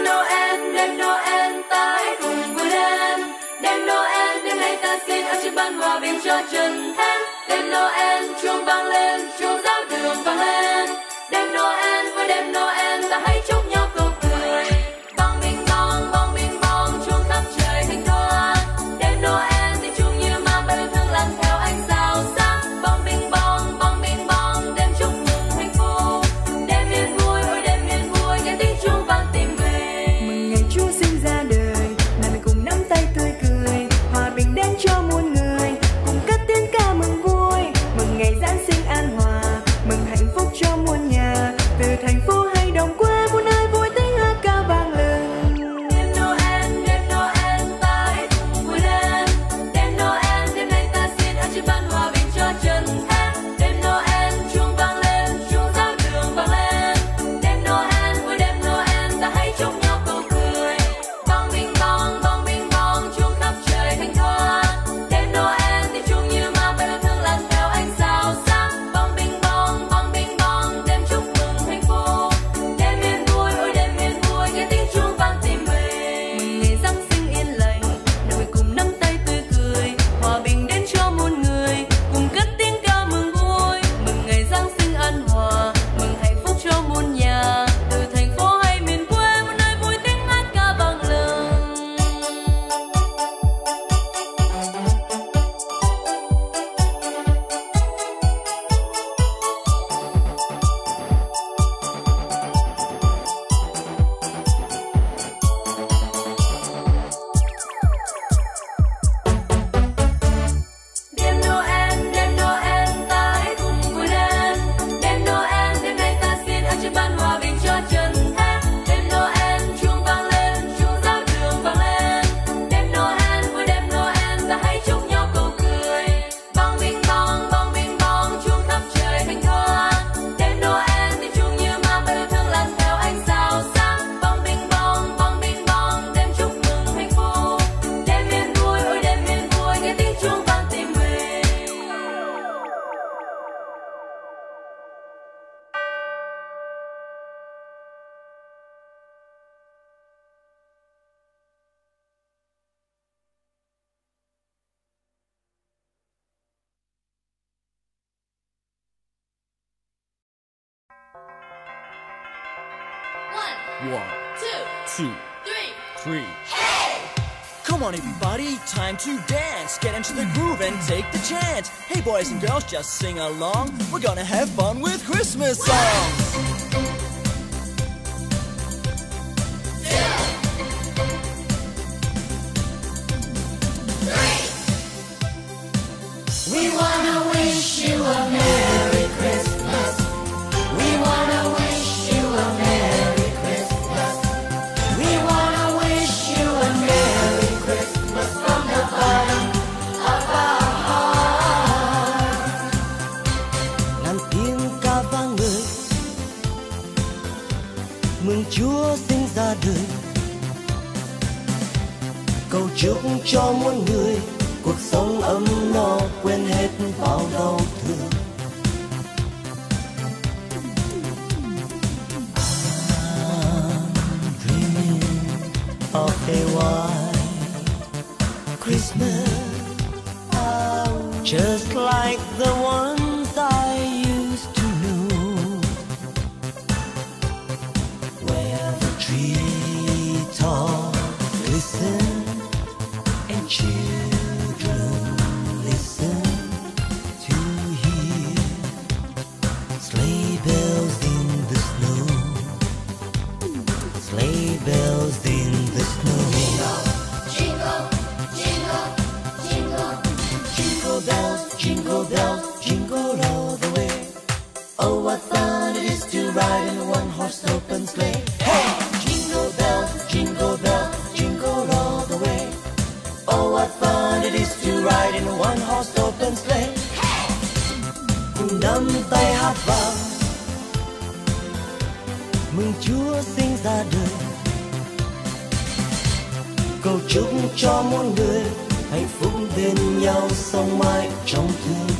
đêm Noel đêm Noel, ta hãy cùng vui lên đêm Noel, đêm nay ta xin ở trên ban hòa bình cho trần thế đêm Noel, chuông vang One, One two, two, three, three. Hey! Come on, everybody, time to dance. Get into the groove and take the chance. Hey, boys and girls, just sing along. We're gonna have fun with Christmas songs. cho muôn người cuộc sống ấm no quên hết bao đau thương. Of a white Christmas, just like the ride in one horse open sleigh cùng nắm tay hát vang. Mừng Chúa sinh ra đời. Cầu chúc cho muôn người hạnh phúc bên nhau sống mãi trong thương.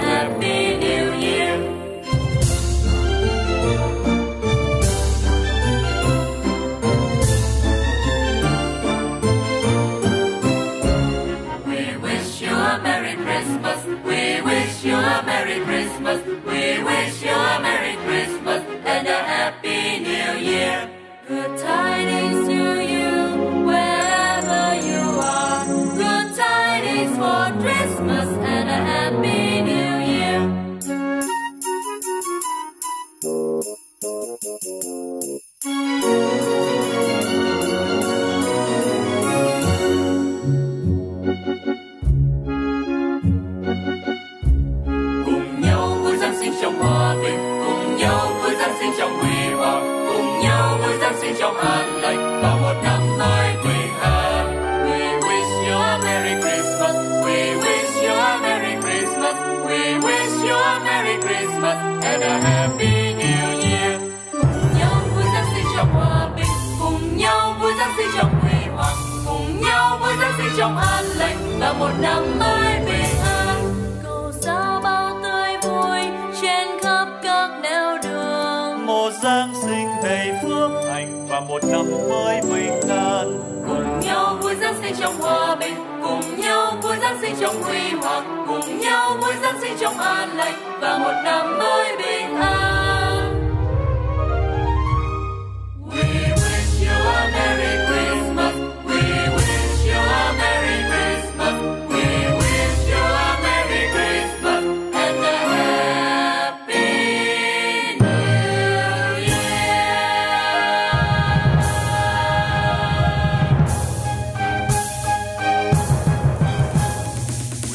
Happy trong an lành và một năm mới bình an. Cầu sao bao tươi vui trên khắp các nẻo đường. một giáng sinh đầy phước hạnh và một năm mới bình an cùng nhau vui Giáng sinh trong hòa bình, cùng nhau vui Giáng sinh trong huy hoàng, cùng nhau vui Giáng sinh trong an lành và một năm mới bình an.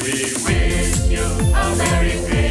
Be with you a Merry Christmas.